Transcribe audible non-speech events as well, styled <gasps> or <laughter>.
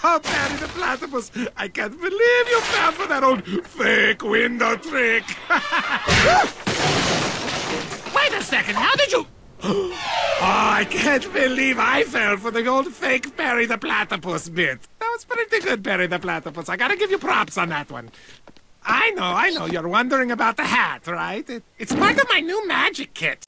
Platypus. I can't believe you fell for that old fake window trick. <laughs> Wait a second, how did you... <gasps> oh, I can't believe I fell for the old fake Perry the Platypus bit. That was pretty good, Perry the Platypus. I gotta give you props on that one. I know, I know. You're wondering about the hat, right? It, it's part of my new magic kit.